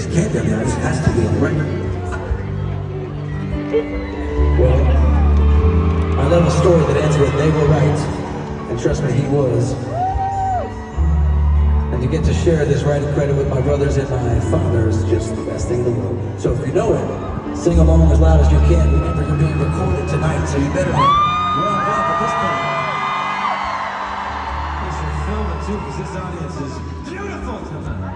This can't be has to be on. Well, I love a story that ends with they were right. And trust me, he was. And to get to share this right of credit with my brothers and my father is just the best thing in the world. So if you know it, sing along as loud as you can. Remember, you're being recorded tonight, so you better be up at this point. Thanks for filming too, because this audience is beautiful tonight.